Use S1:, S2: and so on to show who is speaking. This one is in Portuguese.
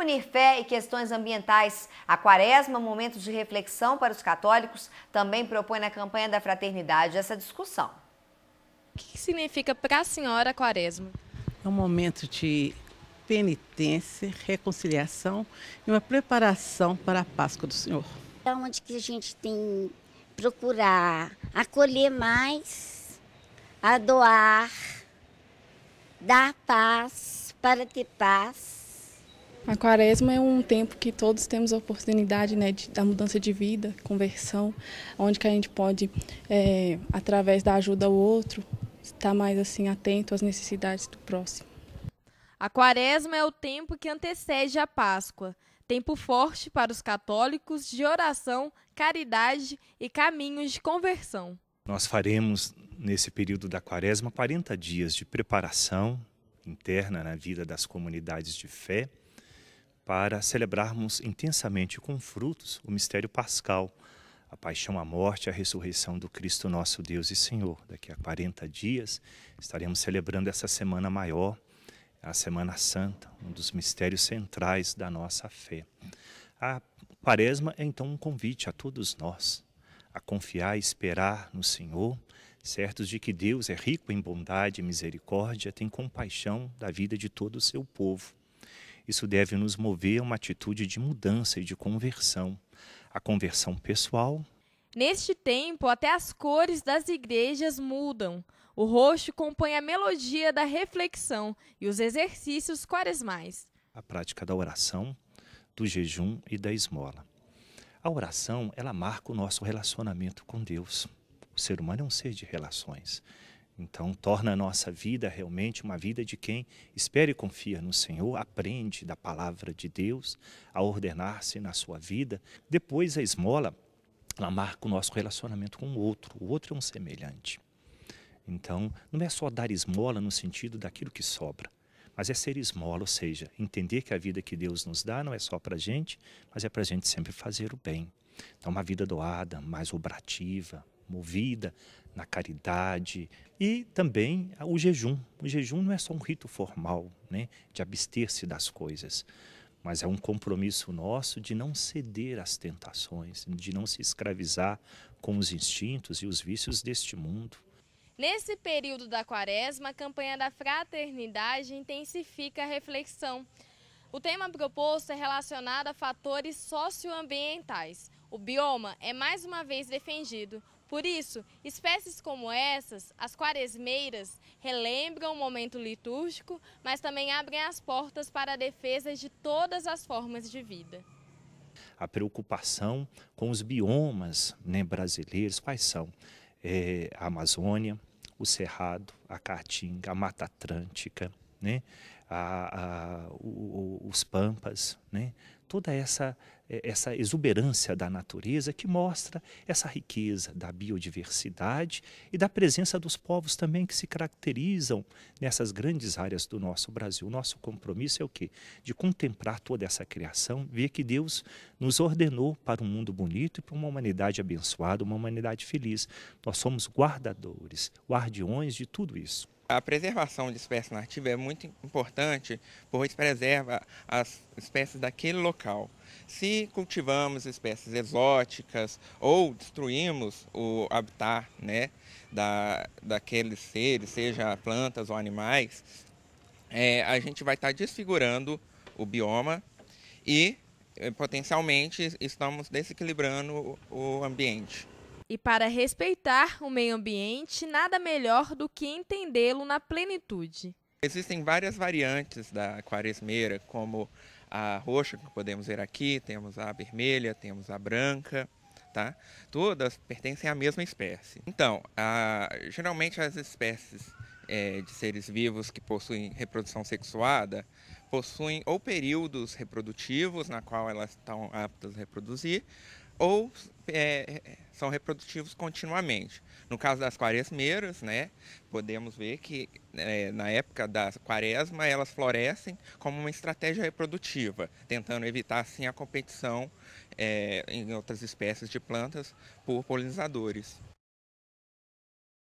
S1: Unir fé e questões ambientais. A quaresma, momento de reflexão para os católicos, também propõe na campanha da fraternidade essa discussão.
S2: O que significa para a senhora a quaresma?
S3: É um momento de penitência, reconciliação e uma preparação para a Páscoa do Senhor.
S4: É onde que a gente tem procurar acolher mais, a doar, dar paz para ter paz
S5: a quaresma é um tempo que todos temos a oportunidade né, de, da mudança de vida, conversão, onde que a gente pode, é, através da ajuda ao outro, estar mais assim atento às necessidades do próximo.
S2: A quaresma é o tempo que antecede a Páscoa, tempo forte para os católicos de oração, caridade e caminhos de conversão.
S6: Nós faremos nesse período da quaresma 40 dias de preparação interna na vida das comunidades de fé para celebrarmos intensamente com frutos o mistério pascal, a paixão, a morte, a ressurreição do Cristo nosso Deus e Senhor. Daqui a 40 dias estaremos celebrando essa semana maior, a Semana Santa, um dos mistérios centrais da nossa fé. A Quaresma é então um convite a todos nós a confiar e esperar no Senhor, certos de que Deus é rico em bondade e misericórdia, tem compaixão da vida de todo o seu povo. Isso deve nos mover a uma atitude de mudança e de conversão. A conversão pessoal.
S2: Neste tempo, até as cores das igrejas mudam. O roxo compõe a melodia da reflexão e os exercícios quaresmais.
S6: A prática da oração, do jejum e da esmola. A oração, ela marca o nosso relacionamento com Deus. O ser humano é um ser de relações. Então, torna a nossa vida realmente uma vida de quem espera e confia no Senhor, aprende da palavra de Deus a ordenar-se na sua vida. Depois, a esmola, ela marca o nosso relacionamento com o outro. O outro é um semelhante. Então, não é só dar esmola no sentido daquilo que sobra, mas é ser esmola, ou seja, entender que a vida que Deus nos dá não é só para a gente, mas é para a gente sempre fazer o bem. Então, uma vida doada, mais obrativa, movida na caridade e também o jejum. O jejum não é só um rito formal, né, de abster-se das coisas, mas é um compromisso nosso de não ceder às tentações, de não se escravizar com os instintos e os vícios deste mundo.
S2: Nesse período da quaresma, a campanha da fraternidade intensifica a reflexão. O tema proposto é relacionado a fatores socioambientais. O bioma é mais uma vez defendido, por isso, espécies como essas, as quaresmeiras, relembram o momento litúrgico, mas também abrem as portas para a defesa de todas as formas de vida.
S6: A preocupação com os biomas né, brasileiros, quais são? É, a Amazônia, o Cerrado, a Caatinga, a Mata Atlântica, né? A, a, o, os Pampas, né? toda essa, é, essa exuberância da natureza que mostra essa riqueza da biodiversidade e da presença dos povos também que se caracterizam nessas grandes áreas do nosso Brasil. Nosso compromisso é o quê? De contemplar toda essa criação, ver que Deus nos ordenou para um mundo bonito e para uma humanidade abençoada, uma humanidade feliz. Nós somos guardadores, guardiões de tudo isso.
S7: A preservação de espécies nativas é muito importante, pois preserva as espécies daquele local. Se cultivamos espécies exóticas ou destruímos o habitat né, da, daqueles seres, seja plantas ou animais, é, a gente vai estar desfigurando o bioma e é, potencialmente estamos desequilibrando o ambiente.
S2: E para respeitar o meio ambiente, nada melhor do que entendê-lo na plenitude.
S7: Existem várias variantes da quaresmeira, como a roxa que podemos ver aqui, temos a vermelha, temos a branca, tá? Todas pertencem à mesma espécie. Então, a, geralmente as espécies é, de seres vivos que possuem reprodução sexuada possuem ou períodos reprodutivos na qual elas estão aptas a reproduzir, ou é, são reprodutivos continuamente. No caso das quaresmeiras, né, podemos ver que é, na época da quaresma elas florescem como uma estratégia reprodutiva, tentando evitar assim a competição é, em outras espécies de plantas por polinizadores.